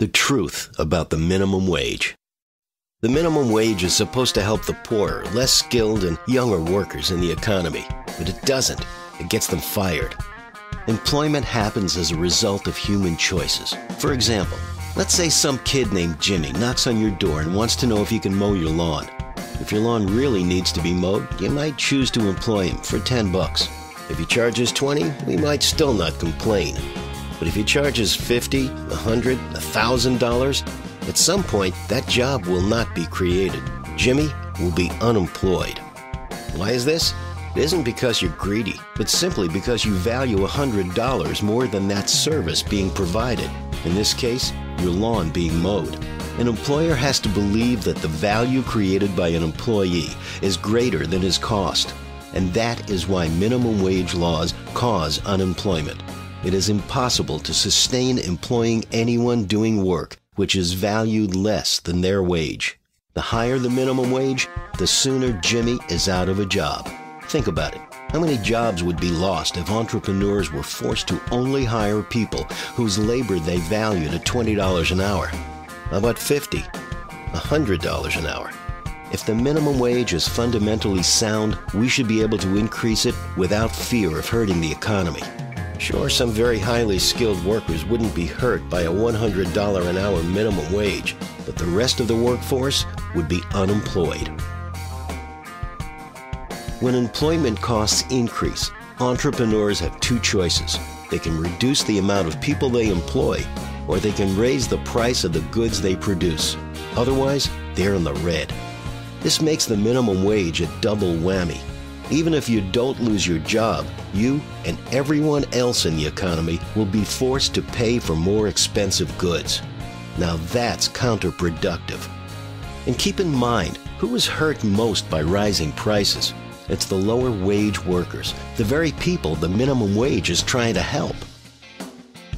The truth about the minimum wage. The minimum wage is supposed to help the poorer, less skilled, and younger workers in the economy, but it doesn't. It gets them fired. Employment happens as a result of human choices. For example, let's say some kid named Jimmy knocks on your door and wants to know if you can mow your lawn. If your lawn really needs to be mowed, you might choose to employ him for 10 bucks. If he charges 20, we might still not complain. But if he charges 50, 100, 1000 dollars, at some point that job will not be created. Jimmy will be unemployed. Why is this? It isn't because you're greedy, but simply because you value $100 more than that service being provided. In this case, your lawn being mowed. An employer has to believe that the value created by an employee is greater than his cost. And that is why minimum wage laws cause unemployment. It is impossible to sustain employing anyone doing work which is valued less than their wage. The higher the minimum wage, the sooner Jimmy is out of a job. Think about it. How many jobs would be lost if entrepreneurs were forced to only hire people whose labor they valued at $20 an hour? How about 50? $100 an hour? If the minimum wage is fundamentally sound, we should be able to increase it without fear of hurting the economy. Sure, some very highly skilled workers wouldn't be hurt by a $100 an hour minimum wage, but the rest of the workforce would be unemployed. When employment costs increase, entrepreneurs have two choices. They can reduce the amount of people they employ, or they can raise the price of the goods they produce. Otherwise, they're in the red. This makes the minimum wage a double whammy. Even if you don't lose your job, you and everyone else in the economy will be forced to pay for more expensive goods. Now that's counterproductive. And keep in mind, who is hurt most by rising prices? It's the lower wage workers, the very people the minimum wage is trying to help.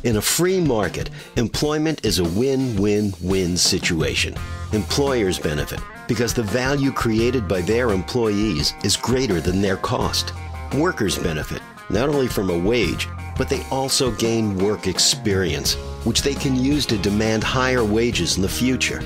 In a free market, employment is a win win win situation. Employers benefit because the value created by their employees is greater than their cost. Workers benefit not only from a wage, but they also gain work experience, which they can use to demand higher wages in the future.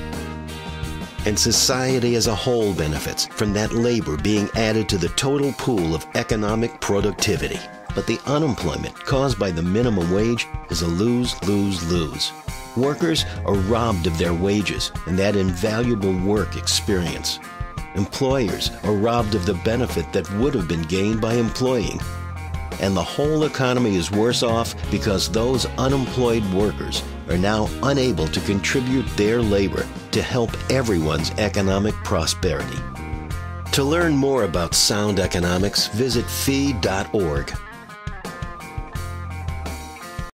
And society as a whole benefits from that labor being added to the total pool of economic productivity. But the unemployment caused by the minimum wage is a lose lose lose. Workers are robbed of their wages and that invaluable work experience. Employers are robbed of the benefit that would have been gained by employing. And the whole economy is worse off because those unemployed workers are now unable to contribute their labor to help everyone's economic prosperity. To learn more about sound economics, visit fee.org.